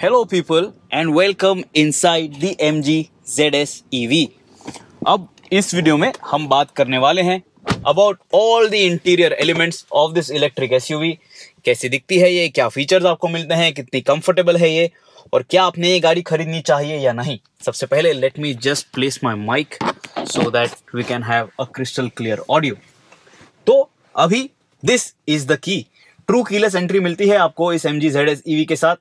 Hello, people, and welcome inside the MG ZS EV. अब इस video में हम बात करने वाले हैं about all the interior elements of this electric SUV कैसी दिखती है ये? क्या फीचर्स आपको मिलते हैं? कितनी कंफर्टेबल है ये? और क्या आपने ये गाड़ी खरीदनी चाहिए या नहीं? सबसे पहले let me just place my mic so that we can have a crystal clear audio तो अभी this is the key true keyless entry मिलती है आपको इस M G Z S EV के साथ.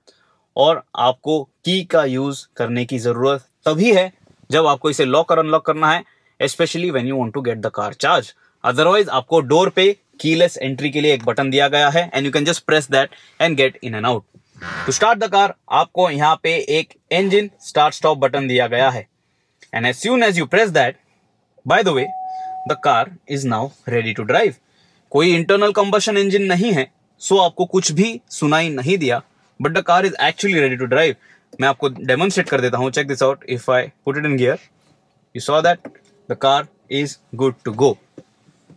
और आपको की का यूज़ करने की ज़रूरत तभी है जब आपको इसे लॉक और अनलॉक करना है specially when you want to get the car charge otherwise आपको डोर पे कीलेस एंट्री के लिए एक बटन दिया गया है and you can just press that and get in and out to start the car आपको यहाँ पे एक इंजन स्टार्ट स्टॉप बटन दिया गया है. And as soon as you press that by the way the car is now ready to drive कोई internal combustion engine नहीं है सो so आपको कुछ भी सुनाई नहीं दिया. But the car is actually ready to drive मैं आपको डेमोन्स्ट्रेट कर देता हूँ check this out if I put it in gear you saw that the car is good to go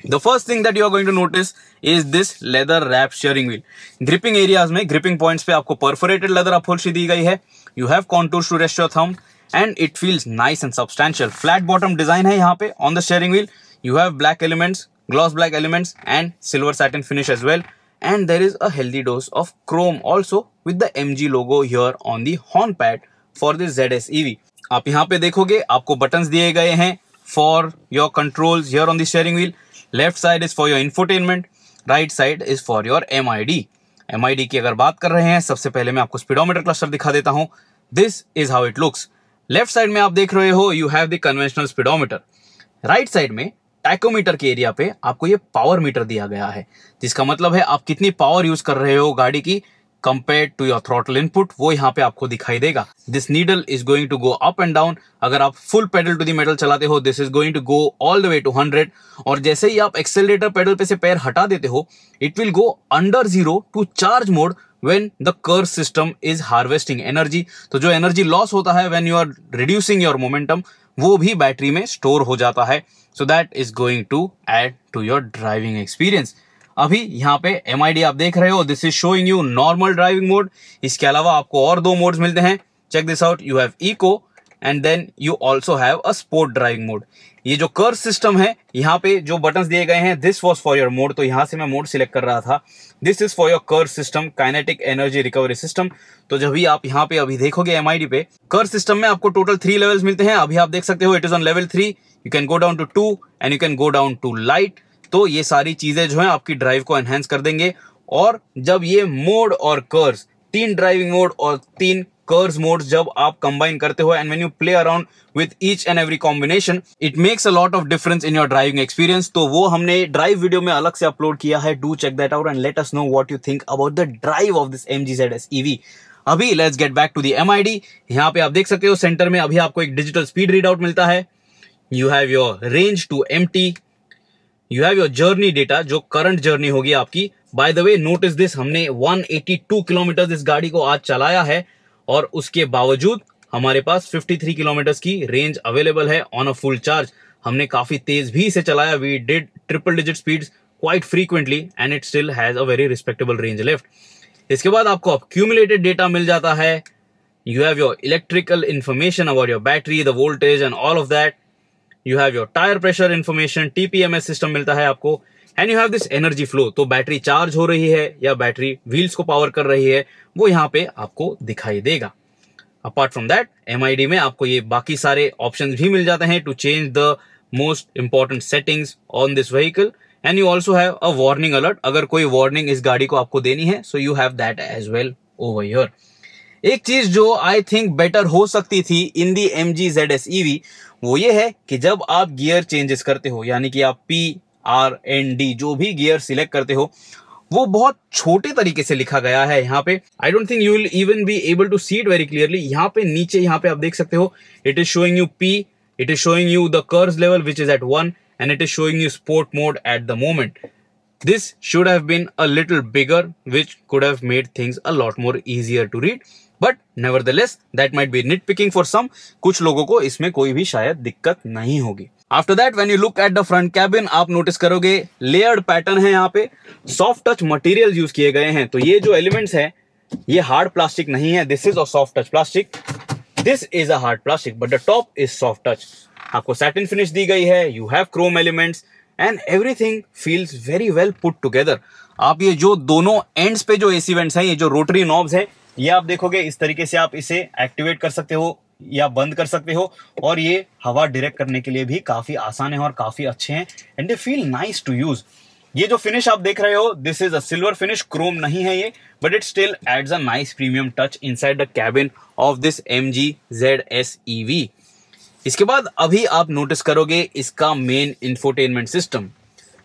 the first thing that you are going to notice is this leather wrap steering wheel gripping areas में gripping point पे आपको perforated leather upholstery दी गई है। You have contours to rest your thumb and it feels nice and substantial flat bottom design है यहाँ पे on the steering wheel you have black elements gloss black elements and silver satin finish as well. And there is a healthy dose of chrome also with the MG logo here on the horn pad for this ZS EV. आप यहाँ पे देखोगे, आपको buttons दिए गए हैं on the steering wheel left side is for your infotainment right side is for your M I D M I D की अगर बात कर रहे हैं, सबसे पहले मैं आपको स्पीडोमीटर क्लस्टर दिखा देता हूँ। This is how it looks left side में आप देख रहे हो you have the conventional speedometer right side में टैकोमीटर के एरिया पे आपको ये पावर मीटर दिया गया है, जिसका मतलब है आप कितनी पावर यूज़ कर रहे हो गाड़ी की compare to your throttle input, वो यहाँ पे आपको दिखाई देगा। This needle is going to go up and down अगर आप full pedal to the metal चलाते हो this is going to go all the way to hundred और जैसे ही आप एक्सेलरेटर पेडल पे से पैर हटा देते हो it will go under zero to charge mode when the curve system is harvesting energy तो जो एनर्जी लॉस होता है, when you are reducing your momentum, वो भी बैटरी में स्टोर हो जाता है। So that is going to add to your driving experience अभी यहाँ पे MID आप देख रहे हो this is showing you normal driving mode इसके अलावा आपको और दो मोड्स मिलते हैं. Check this out you have eco and then you also have a sport driving mode ये जो कर सिस्टम है, यहाँ पे जो बटन दिए गए हैं this was for your mode तो यहाँ से मैं मोड सिलेक्ट कर रहा था. This is for your KERS system kinetic energy recovery system तो जब भी आप यहाँ पे अभी देखोगे MID पे कर सिस्टम में आपको टोटल थ्री लेवल्स मिलते हैं. अभी आप देख सकते हो it is on level three you can go down to two and you can go down to light तो ये सारी चीज़ें जो है आपकी ड्राइव को एनहेंस कर देंगे। और जब ये मोड और कर्स तीन ड्राइविंग मोड और तीन कर्स मोड जब आप कंबाइन करते हो and when you play around with each and every combination it makes a lot of difference in your driving experience तो वो हमने ड्राइव वीडियो में अलग से अपलोड किया है। Do check that out and let us know what you think about the drive of this M G Z S EV अभी let's get back to the M I D यहाँ पे आप देख सकते हो सेंटर में अभी आपको एक डिजिटल स्पीड रीड आउट मिलता है। You have your range to M you have your journey data जो करंट जर्नी होगी आपकी. By the way notice this हमने 182 किलोमीटर इस गाड़ी को आज चलाया है और उसके बावजूद हमारे पास 53 किलोमीटर की रेंज अवेलेबल है ऑन अ फुल चार्ज हमने काफ़ी तेज भी इसे चलाया. We did triple digit speed quite frequently and it still has a very respectable range left इसके बाद आपको अक्यूमुलेटेड डेटा मिल जाता है. You have your electrical information about your battery the voltage and all of that you have your tyre pressure information TPMS system मिलता है आपको and you have this energy flow तो बैटरी चार्ज हो रही है या बैटरी व्हील्स को power कर रही है, वो यहाँ पे आपको दिखाई देगा. अपार्ट फ्रॉम दैट एम में आपको ये बाकी सारे ऑप्शन भी मिल जाते हैं to change the most important settings on this vehicle and you also have a warning alert अगर कोई वार्निंग इस गाड़ी को आपको देनी है so you have that as well over your एक चीज़ जो आई थिंक बेटर हो सकती थी in the M G Z S EV वो ये है कि जब आप गियर चेंजेस करते हो, यानी कि आप पी आर एन डी जो भी गियर सिलेक्ट करते हो, वो बहुत छोटे तरीके से लिखा गया है यहाँ पे। I don't think you will even be able to see it very clearly यहाँ पे नीचे, यहाँ पे आप देख सकते हो it is showing you P it is showing you the KERS level which is at one and it is showing you sport mode at the moment this should have been a little bigger, which could have made things a lot more easier to read but that might be be picking for some कुछ लोगों को इसमें कोई भी शायद दिक्कत नहीं होगी। After that when you look at the front cabin आप नोटिस करोगे लेयर्ड पैटर्न है यहाँ पे। सॉफ्ट टच मटेरियल यूज़ किए गए हैं। तो ये जो एलिमेंट्स है, ये हार्ड प्लास्टिक नहीं है। This is a soft touch plastic this is a hard plastic but the top is soft touch आपको सैटिन फिनिश दी गई है। You have chrome elements and everything feels very well put together आप ये जो दोनों एंड्स पे जो एसी वेंट्स हैं, ये जो रोटरी नॉब्स हैं ये आप देखोगे, इस तरीके से आप इसे एक्टिवेट कर सकते हो या बंद कर सकते हो। और ये हवा डायरेक्ट करने के लिए भी काफ़ी आसान है और काफ़ी अच्छे हैं and they feel nice to use ये जो फिनिश आप देख रहे हो this is a silver finish chrome नहीं है ये but it still adds a nice premium touch inside the cabin of this M G Z S EV इसके बाद अभी आप नोटिस करोगे इसका main infotainment system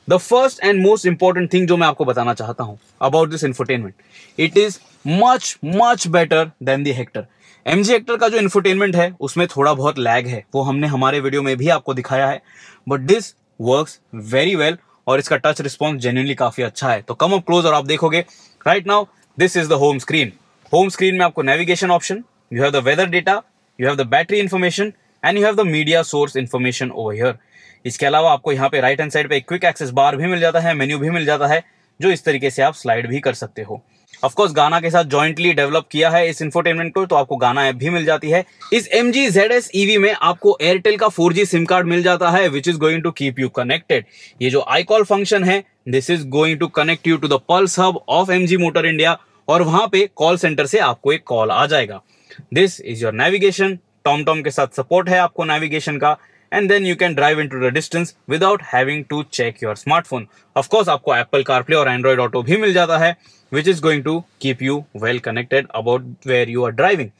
the first and most important thing जो मैं आपको बताना चाहता हूँ about this infotainment it is much much better than the Hector MG Hector का जो इंफोटेनमेंट है, उसमें थोड़ा बहुत लैग है। वो हमने हमारे वीडियो में भी आपको दिखाया है। But this work very well और इसका टच रिस्पॉन्स जेन्यूनली काफ़ी अच्छा है। तो कम अप क्लोज और आप देखोगे right now this is the home screen home screen में आपको navigation option you have the weather data you have the battery information and you have the media source information over here इसके अलावा आपको यहाँ पे राइट हैंड साइड पे quick access bar भी मिल जाता है मेन्यू भी मिल जाता है, जो इस तरीके से आप स्लाइड भी कर सकते हो। ऑफकोर्स गाना के साथ जॉइंटली डेवलप किया है इस इन्फोटेनमेंट को तो आपको गाना ऐप भी मिल जाती है। इस M G Z S EV में आपको एयरटेल का फोर जी सिम कार्ड मिल जाता है which is going to keep you connected ये जो आई कॉल फ़ंक्शन है this is going to connect you to the pulse hub of M G motor India और वहाँ पे कॉल सेंटर से आपको एक कॉल आ जाएगा। This is your navigation TomTom के साथ सपोर्ट है आपको नेविगेशन का। And then you can drive into the distance without having to check your smartphone. Of course, आपको Apple CarPlay और Android Auto भी मिल जाता है which is going to keep you well connected about where you are driving.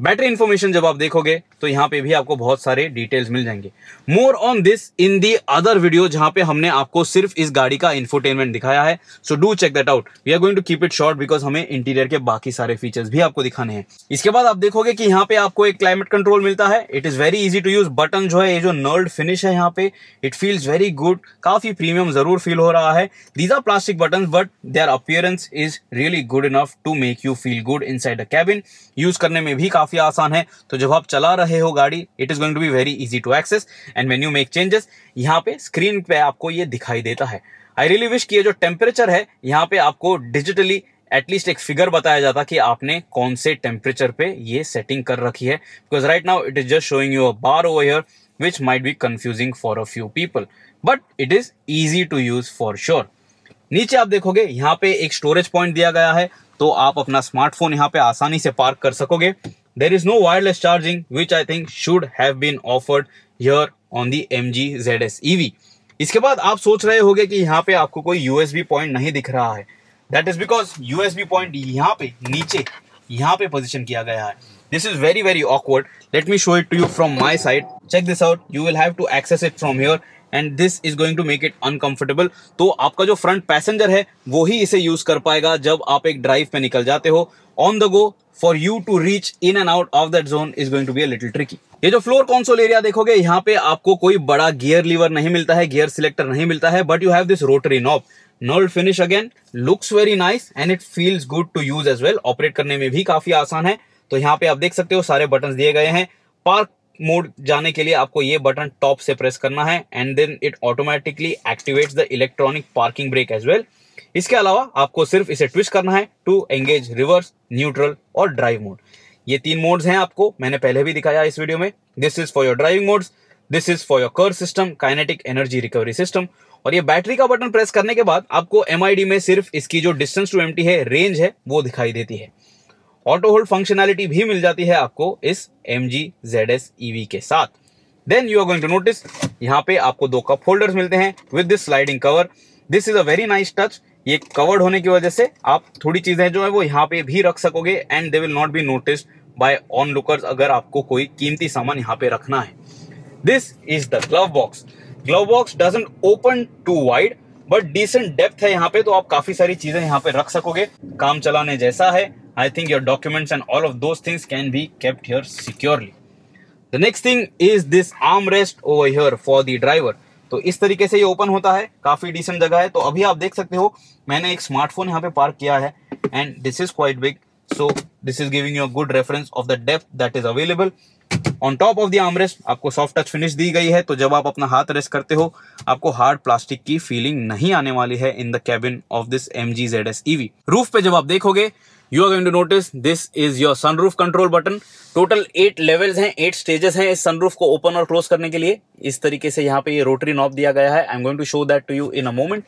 Battery information जब आप देखोगे तो यहाँ पे भी आपको बहुत सारे डिटेल्स मिल जाएँगे। More on this in the other video जहाँ पे हमने आपको सिर्फ़ इस गाड़ी का इन्फोटेनमेंट दिखाया है। So do check that out we are going to keep it short because हमें इंटीरियर के बाकी सारे फीचर्स भी आपको दिखाने हैं। इसके बाद आप देखोगे कि यहाँ पे आपको एक क्लाइमेट कंट्रोल मिलता है। It is very easy to use button जो है, ये जो नर्ड फिनिश है यहाँ पे इट फील्स वेरी गुड काफ़ी प्रीमियम ज़रूर फील हो रहा है। These are plastic button but their appearance is really good enough to make you feel good inside cabin use करने में भी काफ़ी आसान है। तो जब आप चला रहे हो गाड़ी it is going to be very easy to access and when you make changes यहाँ पे स्क्रीन पे आपको ये दिखाई देता है। आई रियली विश कि ये जो टेम्परेचर है, यहाँ पे आपको डिजिटली एटलीस्ट एक फिगर बताया जाता कि आपने कौन से टेम्परेचर पे ये सेटिंग कर रखी है। Because right now it is just showing you a bar over here which might be confusing for a few people but it is easy to use for sure नीचे आप देखोगे, यहाँ पे एक स्टोरेज पॉइंट दिया गया है तो आप अपना स्मार्टफ़ोन यहाँ पे आसानी से पार्क कर सकोगे। There is no wireless charging, which I think should have been offered here on the MG ZS EV. इसके बाद आप सोच रहे होगे कि यहाँ पे आपको कोई USB पॉइंट नहीं दिख रहा है। That is because USB point यहाँ पे, नीचे, यहाँ पे पोजिशन किया गया है। This is very very awkward let me show it to you from my side check this out you will have to access it from here and this is going to make it uncomfortable तो आपका जो front passenger है, वो ही इसे use कर पाएगा जब आप एक ड्राइव पे निकल जाते हो। On the go for you to reach in and out of that zone is going to be little tricky ये जो फ्लोर कॉन्सोल एरिया देखोगे, यहाँ पे आपको कोई बड़ा गियर लीवर नहीं मिलता है गियर सिलेक्टर नहीं मिलता है but you have this rotary knob knurled finish again looks very nice and it feels good to use as well operate करने में भी काफ़ी आसान है। तो यहाँ पे आप देख सकते हो, सारे बटन दिए गए हैं। पार्क मोड जाने के लिए आपको ये बटन टॉप से प्रेस करना है and then it automatically activates the electronic parking brake as well इसके अलावा आपको सिर्फ़ इसे ट्विस्ट करना है टू एंगेज रिवर्स न्यूट्रल और ड्राइव मोड ये तीन मोड्स हैं आपको, मैंने पहले भी दिखाया इस वीडियो में. This is for your driving modes this is for your KERS system kinetic energy recovery system और ये बैटरी का बटन प्रेस करने के बाद आपको एमआईडी में सिर्फ़ इसकी जो डिस्टेंस टू एम है रेंज है, वो दिखाई देती है. ऑटो होल्ड फंक्शनैलिटी भी मिल जाती है आपको इस M G Z S EV के साथ। Then you are going to notice यहाँ पे आपको दो कप होल्डर्स मिलते हैं with this sliding cover this is a very nice touch ये कवर्ड होने की वजह से आप थोड़ी चीज़ें जो है वो यहाँ पे भी रख सकोगे and they will not be notice by onlookers अगर आपको कोई कीमती सामान यहाँ पे रखना है। This is the glove box glove box doesn't open too wide but decent depth है यहाँ पे तो आप काफ़ी सारी चीज़ें यहाँ पे रख सकोगे। काम चलाने जैसा है। I think your documents and all of those things can be kept here securely the next thing is this arm rest over here for the driver तो इस तरीके से ये ओपन होता है। काफ़ी डिसेंट जगह है। तो अभी आप देख सकते हो, मैंने एक स्मार्टफ़ोन यहाँ पे पार्क किया है। And this is quite big so this is giving you good reference of the depth that is available on top of the armrest आपको सॉफ्ट टच फिनिश दी गई है तो जब आप अपना हाथ रेस्ट करते हो, आपको हार्ड प्लास्टिक की फीलिंग नहीं आने वाली है in the cabin of this M G Z S EV roof पे जब आप देखोगे, you are going to notice this is your sunroof control button. Total eight levels हैं एट स्टेजेस हैं इस सनरूफ को ओपन और क्लोज करने के लिए. इस तरीके से यहाँ पे ये रोटरी नॉब दिया गया है. I am going to show that to you in a moment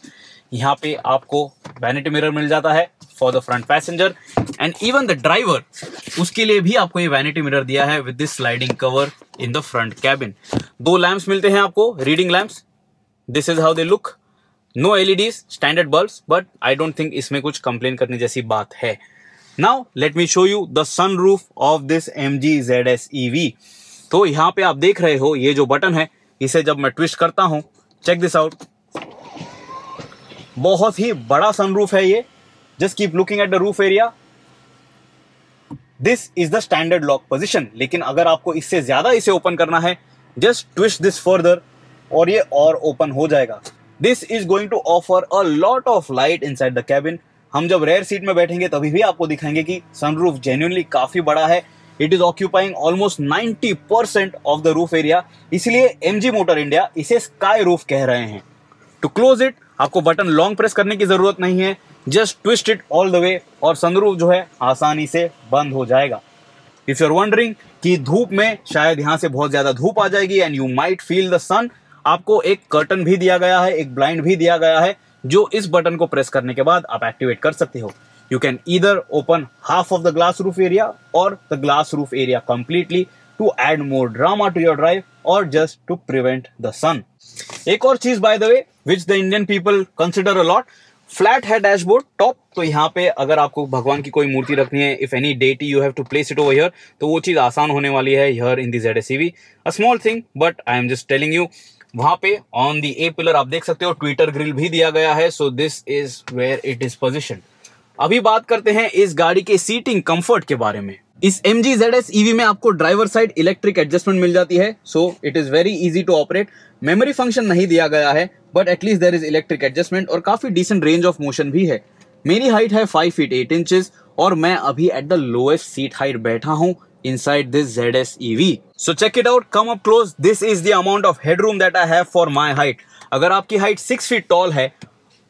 यहाँ पे आपको वैनिटी मिरर मिल जाता है for the front passenger and even the driver उसके लिए भी आपको ये वैनिटी मिरर दिया है with this sliding cover in the front cabin दो लैंप्स मिलते हैं आपको reading lamps this is how they look no LEDs standard bulb but I don't think इसमें कुछ कंप्लेन करने जैसी बात है. Now let me show you the sun roof of this M G Z S EV तो यहाँ पे आप देख रहे हो, ये जो बटन है, इसे जब मैं ट्विस्ट करता हूँ चेक दिस आउट बहुत ही बड़ा सनरूफ है ये just keep looking at the roof area this is the standard lock position लेकिन अगर आपको इससे ज़्यादा इसे ओपन करना है जस्ट ट्विस्ट दिस फर्दर और ये और ओपन हो जाएगा। This is going to offer a lot of light inside the cabin हम जब रेयर सीट में बैठेंगे, तभी भी आपको दिखाएँगे कि सनरूफ जेन्यूनली काफ़ी बड़ा है। It is occupying almost 90 percent of the roof area इसलिए एमजी मोटर इंडिया इसे स्काई रूफ कह रहे हैं। टू क्लोज इट आपको बटन लॉन्ग प्रेस करने की ज़रूरत नहीं है। Just twist it all the way और सनरूफ जो है आसानी से बंद हो जाएगा। इफ़ यू आर वंडरिंग कि धूप में शायद यहाँ से बहुत ज़्यादा धूप आ जाएगी and you might feel the sun आपको एक कर्टन भी दिया गया है, एक ब्लाइंड भी दिया गया है, जो इस बटन को प्रेस करने के बाद आप एक्टिवेट कर सकते हो। You can either open half of the glass roof area और the glass roof area completely to add more drama to your drive और just to prevent the sun एक और चीज़ by the way which the Indian people consider a lot flat है dashboard, top. तो यहाँ पे अगर आपको भगवान की कोई मूर्ति रखनी है if any deity you have to place it over here तो वो चीज़ आसान होने वाली है here in the Z a small thing but I am just telling you वहाँ पे ऑन दी ए पिलर आप देख सकते हो ट्विटर ग्रिल भी दिया गया है so this is where it is position अभी बात करते हैं इस गाड़ी के सीटिंग कंफर्ट के बारे में इस M G Z S EV में आपको ड्राइवर साइड इलेक्ट्रिक एडजस्टमेंट मिल जाती है so it is very easy to operate memory function नहीं दिया गया है but at least there is electric adjustment और काफ़ी डिसेंट रेंज ऑफ़ मोशन भी है मेरी हाइट है फाइव फीट एट इंचेस और मैं अभी at the lowest seat height बैठा हूँ inside this ZS EV. So check it out, come up close. This is the amount of headroom that I have for my height. अगर आपकी height six feet tall है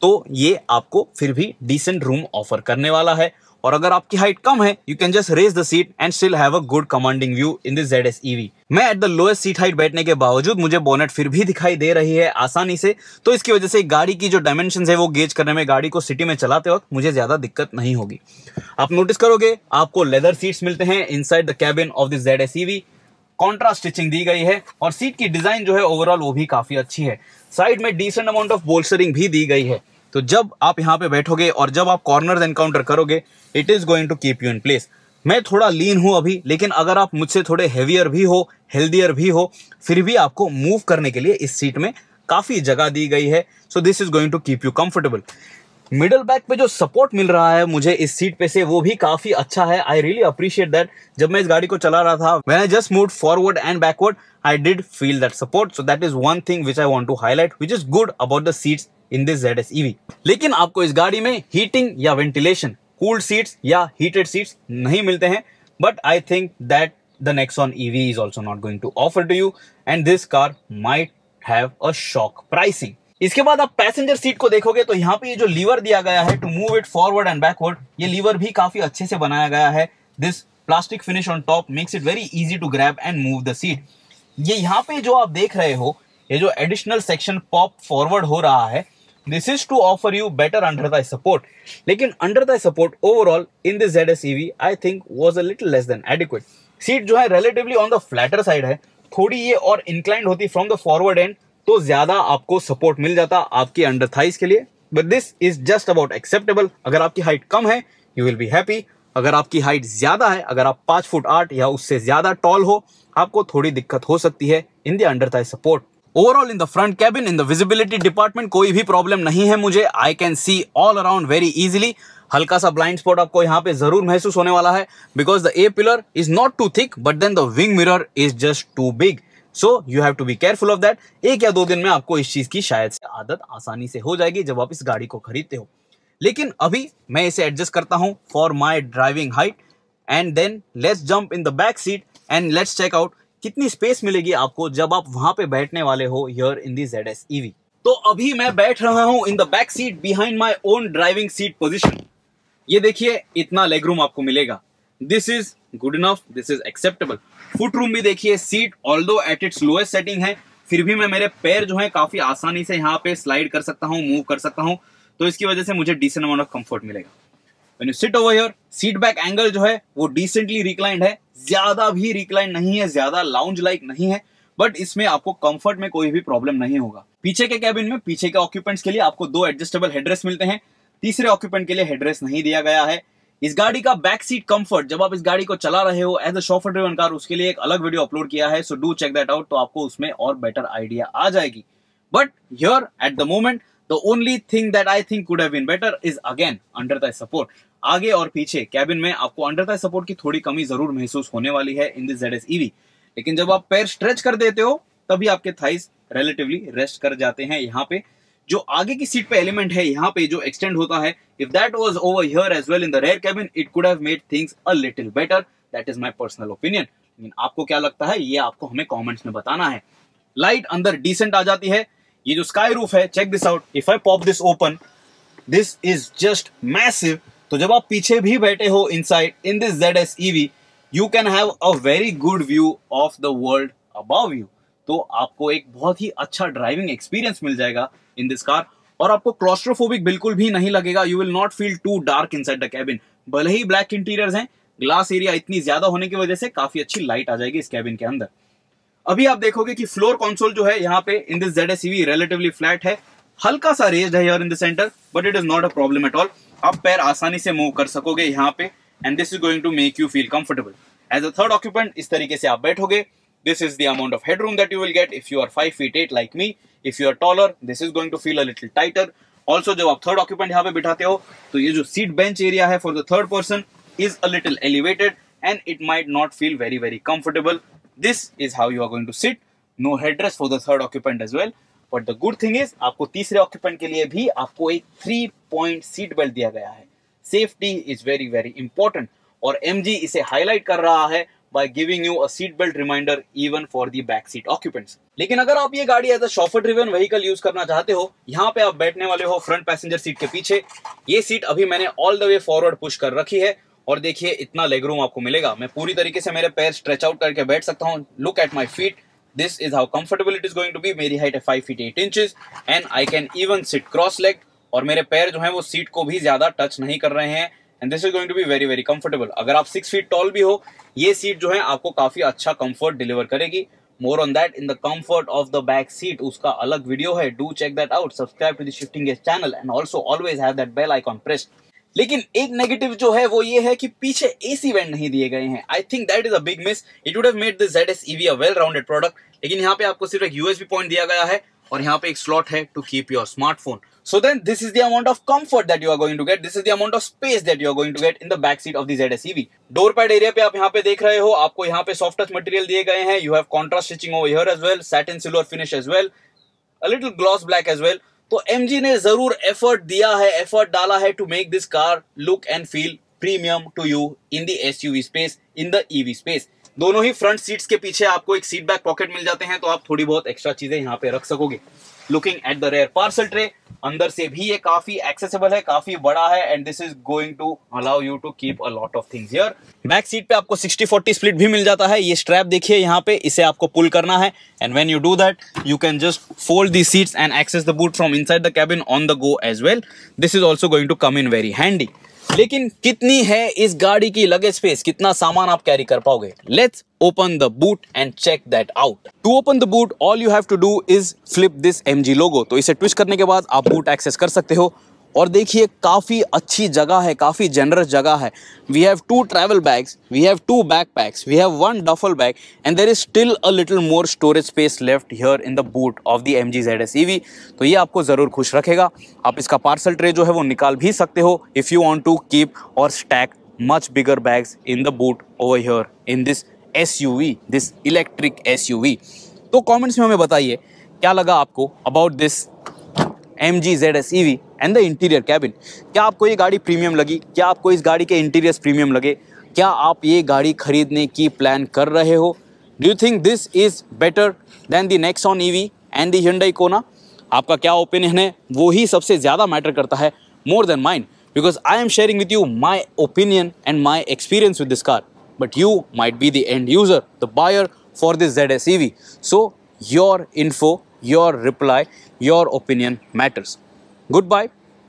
तो ये आपको फिर भी डिसेंट रूम ऑफ़र करने वाला है। और अगर आपकी हाइट कम है you can just raise the seat and still have a good commanding view in this Z S EV मैं at the lowest seat height बैठने के बावजूद मुझे बोनेट फिर भी दिखाई दे रही है आसानी से। तो इसकी वजह से गाड़ी की जो डायमेंशन है वो गेज करने में, गाड़ी को सिटी में चलाते वक्त मुझे ज़्यादा दिक्कत नहीं होगी। आप नोटिस करोगे, आपको लेदर सीट्स मिलते हैं in the cabin of this Z S EV contrast stitching दी गई है और सीट की डिज़ाइन जो है ओवरऑल वो भी काफ़ी अच्छी है। साइड में डिसेंट अमाउंट ऑफ़ बोल्सरिंग भी दी गई है। तो जब आप यहाँ पे बैठोगे और जब आप कॉर्नर एनकाउंटर करोगे it is going to keep you in place मैं थोड़ा लीन हूँ अभी, लेकिन अगर आप मुझसे थोड़े हेवियर भी हो हेल्दियर भी हो, फिर भी आपको मूव करने के लिए इस सीट में काफ़ी जगह दी गई है। So this is going to keep you comfortable middle back पे जो सपोर्ट मिल रहा है मुझे इस सीट पे से, वो भी काफ़ी अच्छा है। आई रियली अप्रिशिएट दैट जब मैं इस गाड़ी को चला रहा था when I just move forward and backward I did feel that support so that is one thing which I want to highlight which is good about the seats in this Z S EV लेकिन आपको इस गाड़ी में heating या ventilation cooled seats या heated seats नहीं मिलते हैं। But I think that the Nexon EV is also not going to offer to you and this car might have a shock pricing इसके बाद आप पैसेंजर सीट को देखोगे तो यहाँ पे ये जो लीवर दिया गया है to move it forward and backward ये लीवर भी काफ़ी अच्छे से बनाया गया है। This plastic finish on top makes it very easy to grab and move the seat ये यहाँ पे जो आप देख रहे हो, ये जो एडिशनल सेक्शन पॉप फॉरवर्ड हो रहा है this is to offer you better under the support लेकिन under the support overall in this Z S EV I think was a little less than adequate seat जो है relatively on the flatter side है। थोड़ी ये और inclined होती from the forward and तो ज़्यादा आपको सपोर्ट मिल जाता आपकी अंडर थाइस के लिए। But this is just about acceptable अगर आपकी हाइट कम है यू विल बी हैप्पी अगर आपकी हाइट ज़्यादा है, अगर आप पाँच फुट आठ या उससे ज़्यादा टॉल हो, आपको थोड़ी दिक्कत हो सकती है in the under thigh support overall in the front cabin in the visibility department कोई भी प्रॉब्लम नहीं है मुझे। I can see all around very easily हल्का सा ब्लाइंड स्पॉट आपको यहाँ पे ज़रूर महसूस होने वाला है। Because the A pillar is not too thick but then the wing mirror is just too big so you have to be careful of that एक या दो दिन में आपको इस चीज़ की शायद से आदत आसानी से हो जाएगी जब आप इस गाड़ी को खरीदते हो। लेकिन अभी मैं इसे एडजस्ट करता हूँ for my driving height and then let's jump in the back seat and let's check out कितनी स्पेस मिलेगी आपको जब आप वहाँ पे बैठने वाले हो here in the Z S EV तो अभी मैं बैठ रहा हूँ in the back seat behind my own driving seat position ये देखिए, इतना लेग रूम आपको मिलेगा। This is good enough this is acceptable foot room भी देखिए seat all at its lowest setting है, फिर भी मैं मेरे पैर जो है काफ़ी आसानी से यहाँ पे स्लाइड कर सकता हूँ मूव कर सकता हूँ तो इसकी वजह से मुझे डिसेंट अमाउंट ऑफ़ कंफर्ट मिलेगा। Sit over here seat back angle जो है, वो डिसेंटली रिक्लाइंड है, ज़्यादा भी रिक्लाइंड नहीं है, ज़्यादा लाउंज लाइक नहीं है बट इसमें आपको कंफर्ट में कोई भी प्रॉब्लम नहीं होगा। पीछे के कैबिन में, पीछे के ऑक्यूपेंट्स के लिए आपको दो एडजस्टेबल हेडरेस्ट मिलते हैं, तीसरे ऑक्यूपेंट के लिए हेडरेस्ट नहीं दिया गया है इस गाड़ी का बैक सीट कंफर्ट जब आप इस गाड़ी को चला रहे हो as a chauffeur driven car उसके लिए एक अलग वीडियो अपलोड किया है so do check that out तो आपको उसमें और बेटर आइडिया आ जाएगी। But here at the moment the only thing that I think could have been better is again under the support आगे और पीछे कैबिन में आपको अंडर द सपोर्ट की थोड़ी कमी ज़रूर महसूस होने वाली है in this Z S EV लेकिन जब आप पैर स्ट्रेच कर देते हो, तभी आपके थाइस रिलेटिवली रेस्ट कर जाते हैं यहाँ पे। जो आगे की सीट पे एलिमेंट है, यहाँ पे जो एक्सटेंड होता है if that was over here as well in the rear cabin it could have made things a little better that is my personal opinion लेकिन आपको क्या लगता है? ये आपको हमें कमेंट्स में बताना है। लाइट अंदर डिसेंट आ जाती है। ये जो स्काई रूफ है check this out if I pop this open this is just massive तो जब आप पीछे भी बैठे हो inside in this Z S EV you can have a very good view of the world above you तो आपको एक बहुत ही अच्छा ड्राइविंग एक्सपीरियंस मिल जाएगा। इन दिस कार और आपको क्लॉस्ट्रोफोबिक बिल्कुल भी नहीं लगेगा. You will not feel too dark in the cabin भले ही ब्लैक इंटीरियर हैं ग्लास एरिया इतनी ज़्यादा होने की वजह से काफ़ी अच्छी लाइट आ जाएगी इस कैबिन के अंदर. अभी आप देखोगे कि फ्लोर कंसोल जो है यहाँ पे in this Z S relatively flat है. हल्का सा रेज्ड है in the centre but it is not a problem at all आप पैर आसानी से मूव कर सकोगे यहाँ पे and this is going to make you feel comfortable as a third occupant इस तरीके से आप बैठोगे This is the amount of headroom that you will get. If you are 5 feet 8 like me. If you are taller, this is going to feel a little tighter. Also, जब आप third occupant यहाँ पे बिठाते हो तो ये जो seat bench area है for the third person is a little elevated and it might not feel very very comfortable this is how you are going to sit no headrest for the third occupant as well but the good thing is आपको तीसरे occupant के लिए भी आपको एक three point seat belt दिया गया है. Safety is very very important और MG इसे हाईलाइट कर रहा है by giving you a seat belt reminder even for the back seat occupants. लेकिन अगर आप ये गाड़ी as a chauffeur driven vehicle use करना चाहते हो, यहाँ पे आप बैठने वाले हो फ्रंट पैसेंजर सीट के पीछे, ये सीट अभी मैंने all the way forward push कर रखी है और देखिए इतना लेग रूम आपको मिलेगा। मैं पूरी तरीके से मेरे पैर स्ट्रेच आउट करके बैठ सकता हूँ। Look at my feet this is how comfortable it is going to be मेरी हाइट है five feet eight inches and I can even sit cross leg और मेरे पैर जो है वो सीट को भी ज़्यादा टच नहीं कर रहे हैं। And this is going to be very very comfortable अगर आप सिक्स फीट टॉल भी हो, ये सीट जो है आपको काफ़ी अच्छा कंफर्ट डिलीवर करेगी। More on that in the comfort of the back seat उसका अलग वीडियो है। Do check that out subscribe to shifting channel and also always pressed लेकिन एक नेगेटिव जो है, वो ये है कि पीछे एसी वेंट नहीं दिए गए हैं। I think that is a big miss it would have made this ZS EV a well rounded product लेकिन यहाँ पे आपको सिर्फ़ एक यूएसबी पॉइंट दिया गया है और यहाँ पे एक स्लॉट है to keep your smartphone So then this is the amount of comfort that you are going to get. This is the amount of space that you are going to get in the back seat of the ZS EV. Door pad area पे आप यहाँ पे देख रहे हो आपको यहाँ पे soft touch material दिए गए हैं You have contrast stitching over here as well, satin silver finish as well, a little gloss black as well. तो MG ने ज़रूर effort दिया है, effort डाला है to make this car look and feel premium to you in the SUV space, in the EV space. दोनों ही front seats के पीछे आपको एक सीट बैक पॉकेट मिल जाते हैं तो आप थोड़ी बहुत एक्स्ट्रा चीज़ें यहाँ पे रख सकोगे looking at the rear parcel tray अंदर से भी ये काफ़ी एक्सेसिबल है, काफ़ी बड़ा है and this is going to allow you to keep a lot of things here back seat पे आपको 60 40 स्प्लिट भी मिल जाता है। ये स्ट्रैप देखिए, यहाँ पे इसे आपको पुल करना है and when you do that you can just fold the seats and access the boot from inside the cabin on the go as well this is also going to come in very handy लेकिन कितनी है इस गाड़ी की luggage space कितना सामान आप carry कर पाओगे? Let's open the boot and check that out to open the boot all you have to do is flip this MG logo तो इसे ट्विस्ट करने के बाद आप बूट एक्सेस कर सकते हो। और देखिए, काफ़ी अच्छी जगह है, काफ़ी जनरस जगह है। We have two travel bags we have two backpacks we have one duffel bag and there is still a little more storage space left here in the boot of the M G Z S E V तो ये आपको ज़रूर खुश रखेगा। आप इसका parcel tray जो है, वो निकाल भी सकते हो if you want to keep और stack much bigger bags in the boot over here in this S U V this electric S U V तो कॉमेंट्स में हमें बताइए, क्या लगा आपको about this M G Z S E V and the interior cabin क्या आपको ये गाड़ी प्रीमियम लगी? क्या आपको इस गाड़ी के इंटीरियर्स प्रीमियम लगे? क्या आप ये गाड़ी खरीदने की प्लान कर रहे हो? Do you think this is better than the Nexon E V and the Hyundai Kona आपका क्या ओपिनियन है? वो ही सबसे ज़्यादा मैटर करता है more than mind because I am sharing with you my opinion and my experience with this car. But you might be the end user, the buyer for this ZS EV. So your info, your reply, your opinion matters. Goodbye,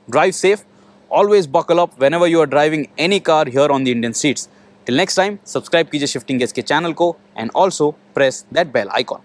drive safe, always buckle up whenever you are driving any car here on the Indian streets. Till next time, subscribe कीजिए Shifting Gears के channel को and also press that bell icon.